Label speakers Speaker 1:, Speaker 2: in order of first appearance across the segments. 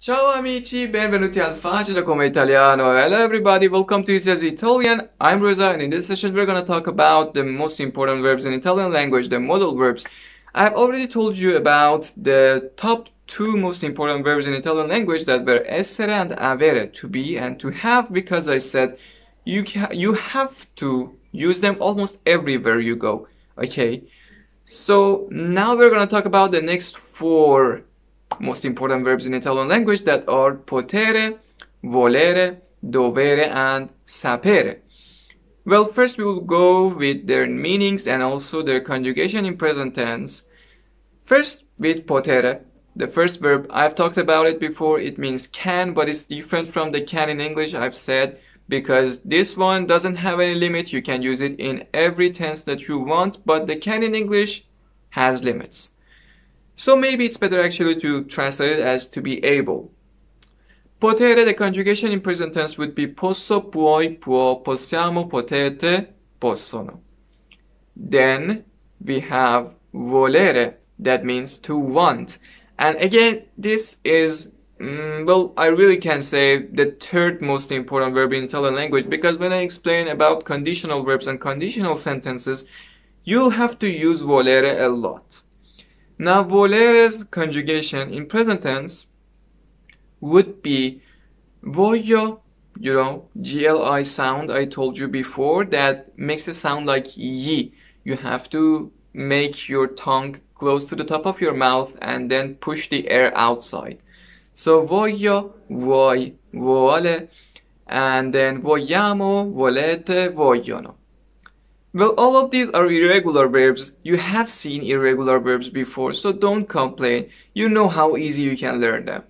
Speaker 1: Ciao amici, benvenuti al Facile come Italiano. Hello everybody, welcome to Easy as Italian. I'm Rosa and in this session we're gonna talk about the most important verbs in Italian language, the modal verbs. I've already told you about the top two most important verbs in Italian language that were essere and avere, to be and to have, because I said you, you have to use them almost everywhere you go, okay? So now we're gonna talk about the next four most important verbs in Italian language that are potere, volere, dovere, and sapere. Well, first we will go with their meanings and also their conjugation in present tense. First, with potere, the first verb, I've talked about it before, it means can, but it's different from the can in English, I've said, because this one doesn't have any limit. You can use it in every tense that you want, but the can in English has limits. So maybe it's better actually to translate it as to be able. Potere, the conjugation in present tense would be posso, puoi, può, possiamo, potete, possono. Then we have volere, that means to want. And again, this is, mm, well, I really can say the third most important verb in Italian language because when I explain about conditional verbs and conditional sentences, you'll have to use volere a lot. Now, volere's conjugation in present tense would be voglio, you know, GLI sound I told you before that makes it sound like ye. You have to make your tongue close to the top of your mouth and then push the air outside. So voglio, vuoi, vuole, and then vogliamo, volete, vogliono. Well, all of these are irregular verbs. You have seen irregular verbs before, so don't complain. You know how easy you can learn them.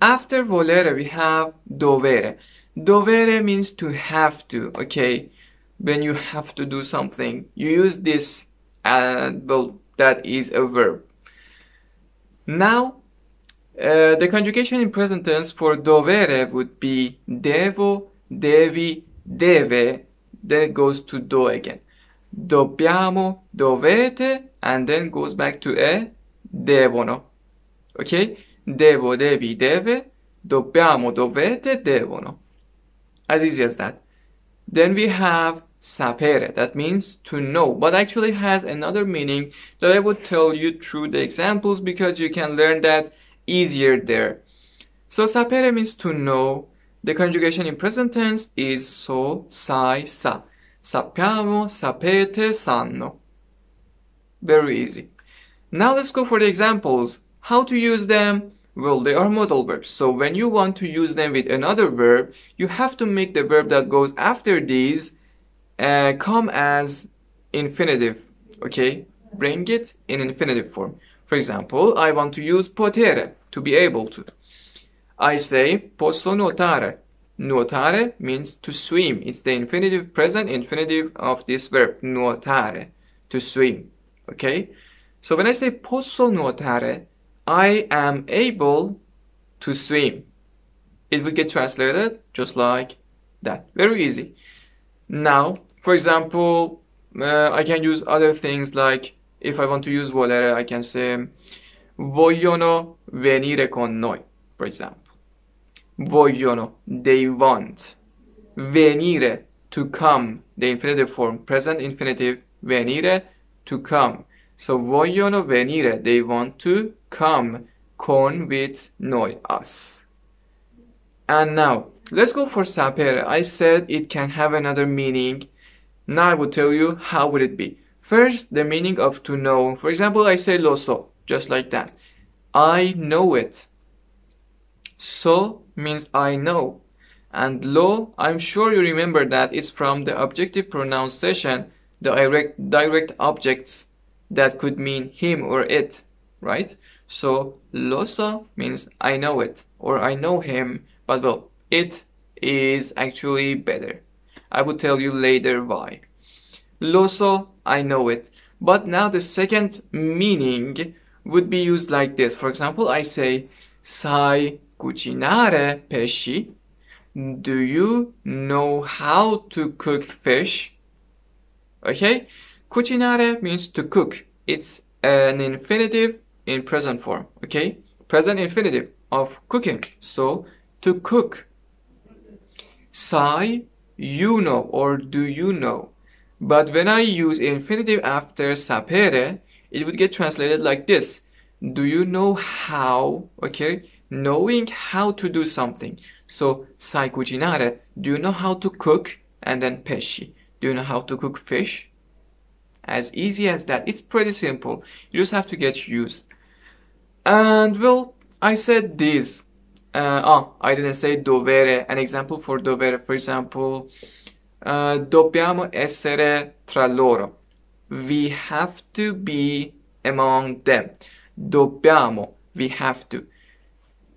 Speaker 1: After volere, we have dovere. Dovere means to have to, okay? When you have to do something, you use this, and well, that is a verb. Now, uh, the conjugation in present tense for dovere would be devo, devi, deve, then it goes to do again. Dobbiamo, dovete, and then goes back to e, devono. Okay? Devo, devi, deve, dobbiamo, dovete, devono. As easy as that. Then we have sapere, that means to know, but actually has another meaning that I would tell you through the examples because you can learn that easier there. So sapere means to know. The conjugation in present tense is so, sai, sa. Sappiamo, sapete, sanno. Very easy. Now let's go for the examples. How to use them? Well, they are modal verbs. So when you want to use them with another verb, you have to make the verb that goes after these uh, come as infinitive. Okay? Bring it in infinitive form. For example, I want to use potere, to be able to. I say posso nuotare. Nuotare means to swim. It's the infinitive, present infinitive of this verb, nuotare, to swim. Okay? So when I say posso nuotare, I am able to swim. It will get translated just like that. Very easy. Now, for example, uh, I can use other things like if I want to use volere, I can say vogliono venire con noi, for example vogliono, they want. Venire, to come, the infinitive form, present infinitive, venire, to come. So vogliono venire, they want to come, con with noi, us. And now, let's go for sapere. I said it can have another meaning. Now I will tell you how would it be. First, the meaning of to know. For example, I say lo so, just like that. I know it. So means I know. And lo, I'm sure you remember that it's from the objective pronunciation, the direct, direct objects that could mean him or it, right? So lo so means I know it or I know him, but well, it is actually better. I will tell you later why. Lo so, I know it. But now the second meaning would be used like this. For example, I say, sai cucinare pesci? Do you know how to cook fish? Okay? Cucinare means to cook. It's an infinitive in present form. Okay? Present infinitive. of cooking. So, to cook. Sai, you know or do you know. But when I use infinitive after sapere, it would get translated like this. Do you know how? Okay, knowing how to do something. So, sai cucinare. Do you know how to cook? And then pesci. Do you know how to cook fish? As easy as that. It's pretty simple. You just have to get used. And well, I said this. Uh, oh, I didn't say dovere. An example for dovere, for example, uh, dobbiamo essere tra loro. We have to be among them. Dobbiamo, we have to.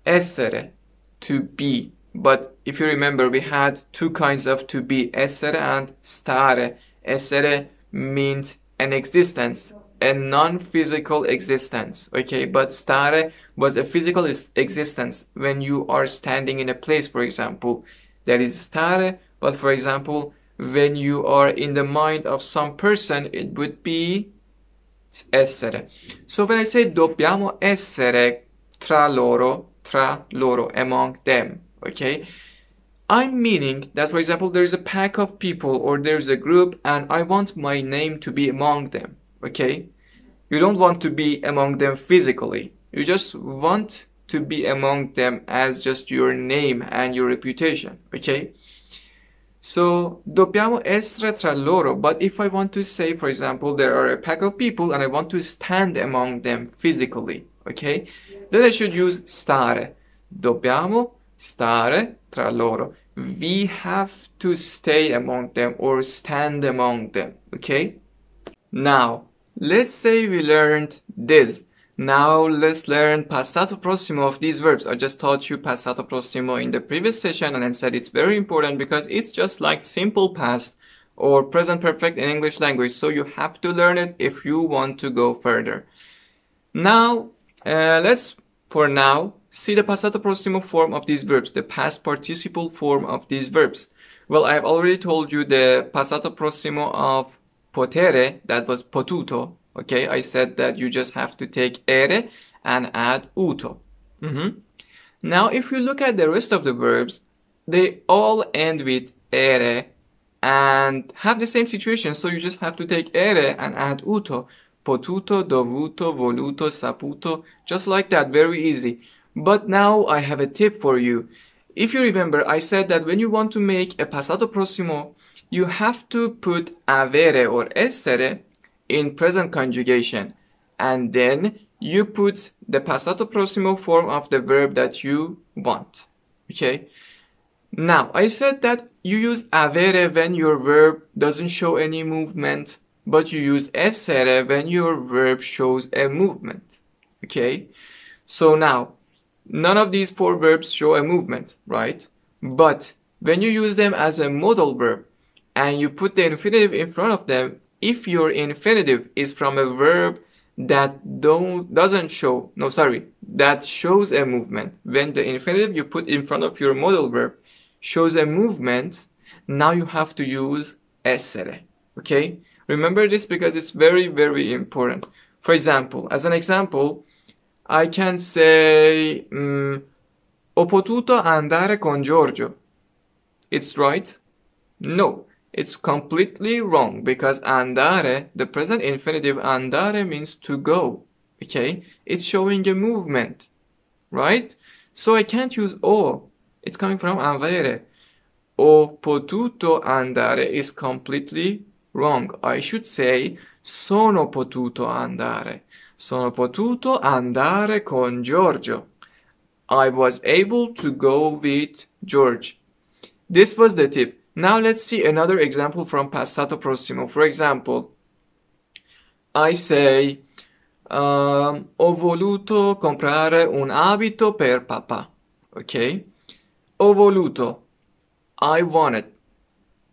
Speaker 1: Essere, to be. But if you remember, we had two kinds of to be, essere and stare. Essere means an existence, a non-physical existence, okay? But stare was a physical existence when you are standing in a place, for example. That is stare, but for example, when you are in the mind of some person, it would be essere. So when I say dobbiamo essere tra loro, tra loro, among them, okay? I'm meaning that, for example, there is a pack of people or there's a group and I want my name to be among them, okay? You don't want to be among them physically. You just want to be among them as just your name and your reputation, okay? So, dobbiamo essere tra loro, but if I want to say, for example, there are a pack of people and I want to stand among them physically, okay? Then I should use stare. Dobbiamo stare tra loro. We have to stay among them or stand among them, okay? Now, let's say we learned this. Now let's learn passato prossimo of these verbs. I just taught you passato prossimo in the previous session and I said it's very important because it's just like simple past or present perfect in English language. So you have to learn it if you want to go further. Now, uh, let's, for now, see the passato prossimo form of these verbs, the past participle form of these verbs. Well, I've already told you the passato prossimo of potere, that was potuto. Okay, I said that you just have to take ere and add uto. Mm -hmm. Now, if you look at the rest of the verbs, they all end with ere and have the same situation. So you just have to take ere and add uto. Potuto, dovuto, voluto, saputo, just like that, very easy. But now I have a tip for you. If you remember, I said that when you want to make a passato prossimo, you have to put avere or essere in present conjugation. And then you put the passato prossimo form of the verb that you want. Okay? Now, I said that you use avere when your verb doesn't show any movement, but you use essere when your verb shows a movement. Okay? So now, None of these four verbs show a movement, right? But when you use them as a modal verb and you put the infinitive in front of them, if your infinitive is from a verb that don't doesn't show no sorry that shows a movement when the infinitive you put in front of your modal verb shows a movement now you have to use essere okay remember this because it's very very important for example as an example I can say, um, ho potuto andare con Giorgio. It's right? No, it's completely wrong because andare, the present infinitive andare means to go. Okay? It's showing a movement. Right? So I can't use o. It's coming from avere. Ho potuto andare is completely wrong. I should say sono potuto andare. Sono potuto andare con Giorgio. I was able to go with George. This was the tip. Now let's see another example from passato prossimo. For example, I say, um, ho voluto comprare un abito per papà. Ok? Ho voluto. I wanted.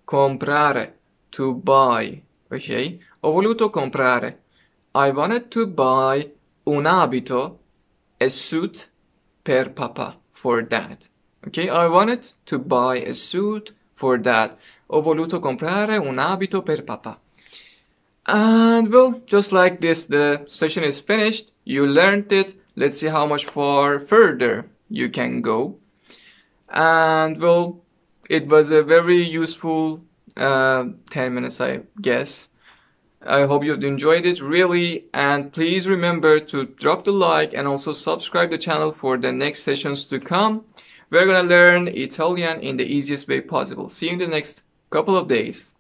Speaker 1: Comprare. To buy. Ok? Ho voluto comprare. I wanted to buy un abito, a suit per papa for dad. Okay, I wanted to buy a suit for dad. Ho voluto comprare un abito per papa. And well, just like this, the session is finished. You learned it. Let's see how much far further you can go. And well, it was a very useful uh, 10 minutes, I guess. I hope you've enjoyed it really and please remember to drop the like and also subscribe the channel for the next sessions to come. We're gonna learn Italian in the easiest way possible. See you in the next couple of days.